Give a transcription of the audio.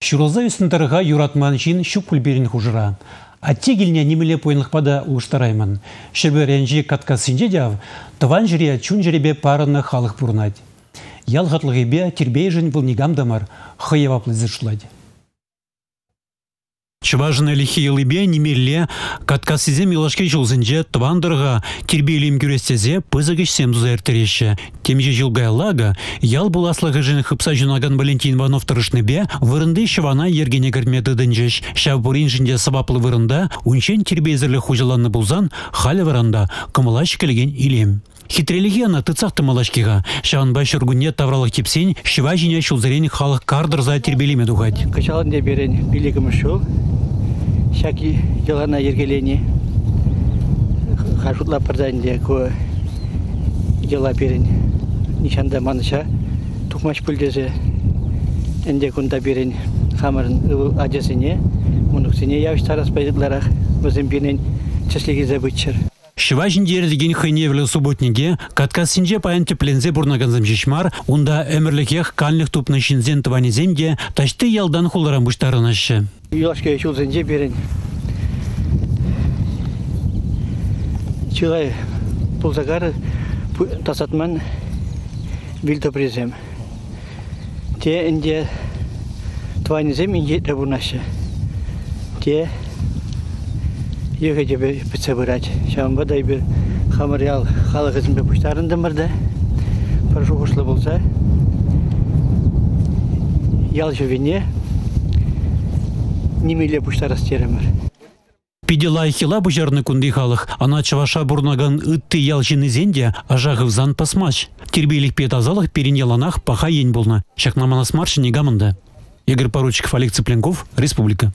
Шурылза үстіндірға юратман жин шук пульберін хужыра. Атте келіне немеле пойынлықпада ұлыштараймын. Шеберенжі каткасынже дяв, тыван жире чун жеребе парыны халық бұрнад. Ялғатлығыбе тербей жын бұл негамдамар, хыеваплы зыршылады. Чыважына лихи елыбе немерле каткасызе милашке жылзынже тывандырға тербейлем күрестезе пызыгыш семдуза әртіреші. Темже жылгайлага ял буласлығы жын хыпса жунаган Валентин Иванов тұрышныбе вырынды шывана ергене кірмеді дінжеш. Шавбурин жынде сабаплы вырында унчен тербезірлі хужаланны булзан халі вырында кымылаш келген илем. Хитрелігі ана тыцақ тымалашкиға. Шаванбай шыргунне тавралық тепсен, шыва жіне шулзырен халық кардырза тербелеме дуғад. Кычалында берен билігіміз шул. Шаки жылана ергелени. Хашутла парданде ко жыла берен. Нишанда маныша тухмаш пүлдезе. Энде кунда берен хамырын ажасыне. Мунуксыне явыш тараспайдыларах. Бізім бенен чеслеге забытчыр. Шыва жіндердеген хыйневлі субботниге каткасынже паян теплензе бурнаганзам жешмар, унда әмірлікех каллих тупны шинзен тыванеземге ташты ялдан хуларам бұштарынашы. Юлашка чулзенже берен. Чылай пулзагар тасатман билді презем. Те инде тванезем инде табунашы. Те Егі жебе бітсе бұрат. Шамба дай бір хамыр ял халық ізімбе бұштарында мырда. Прошу құшлы болса. Ял жөвене немеле бұштар астеремір. Пиделай хила бұжарны күнді халық, ана чаваша бұрнаган үтті ял жинезенде ажағывзан пасмач. Тербейлік пет азалық перин яланах паха ен болна. Шакнаманас маршы негамында. Игорь Поручиков, Олег Цыпленков, Республика.